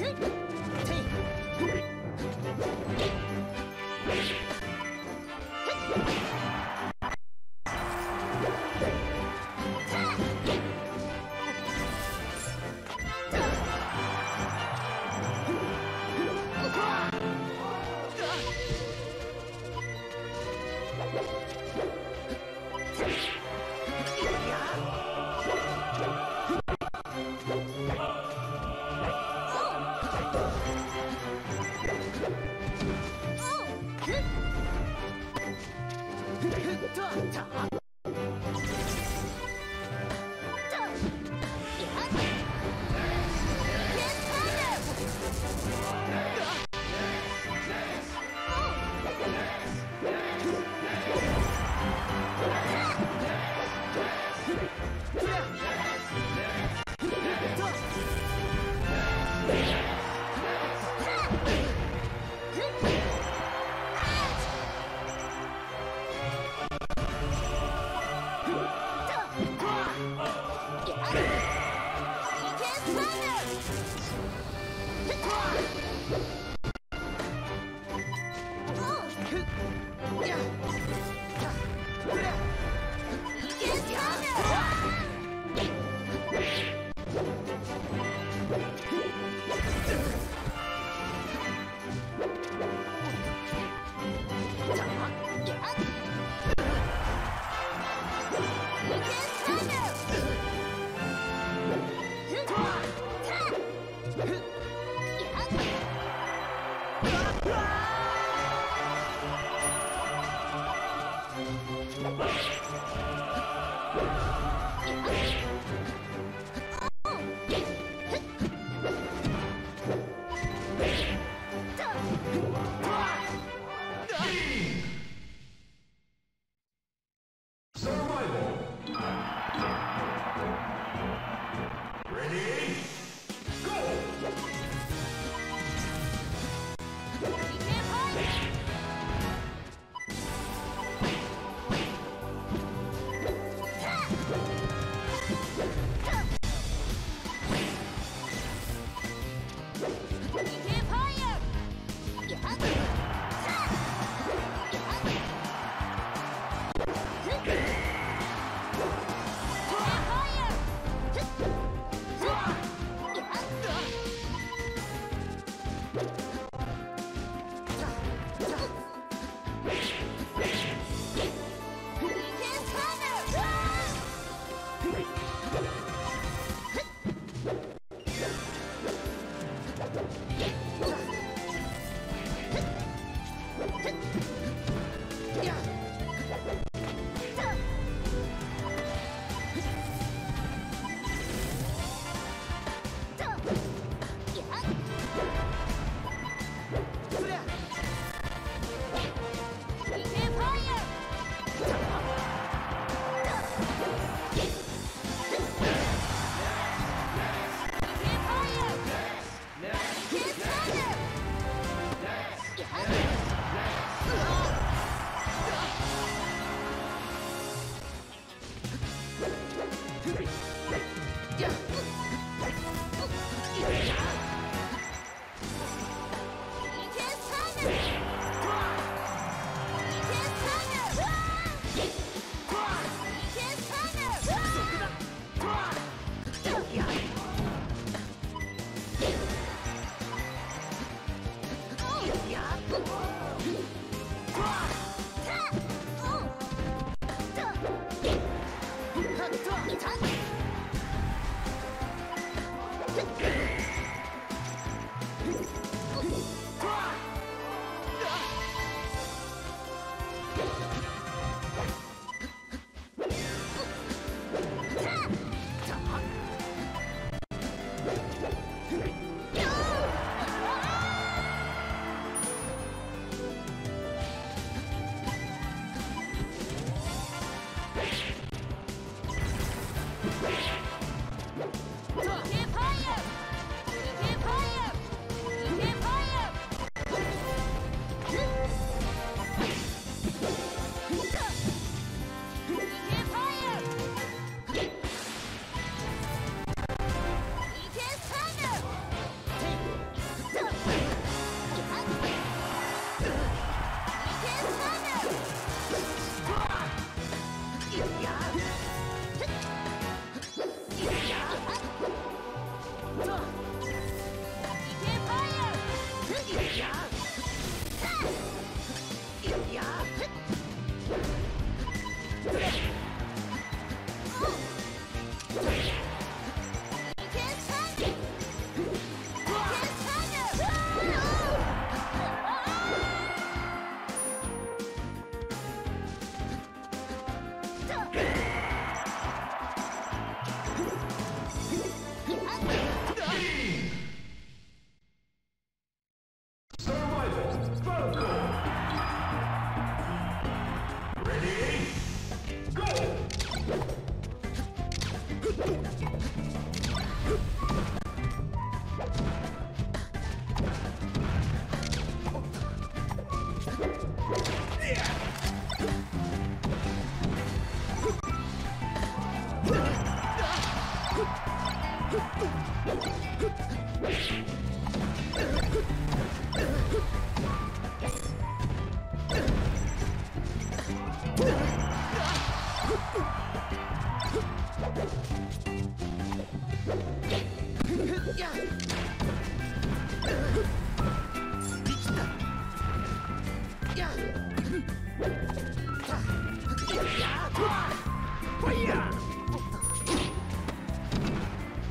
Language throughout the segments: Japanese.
えっ!?村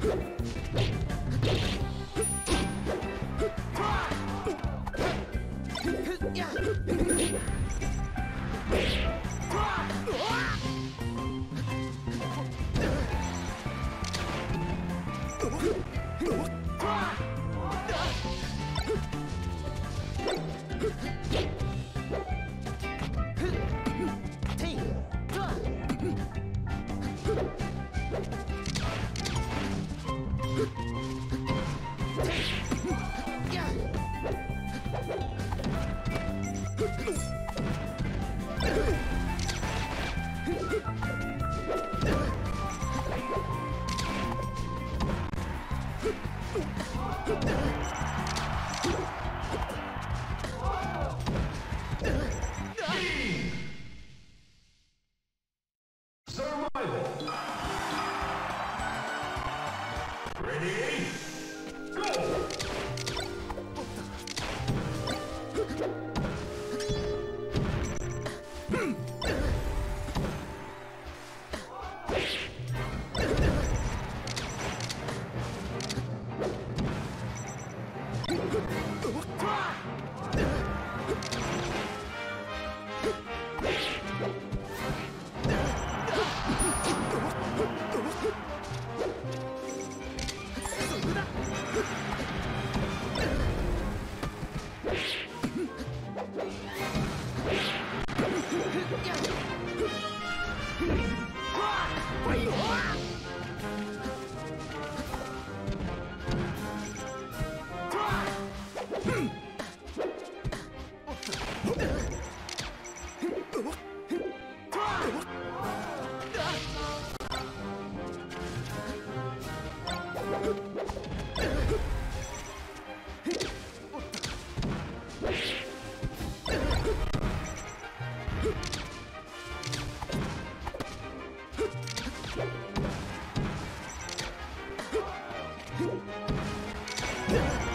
Let's go. さ Yeah.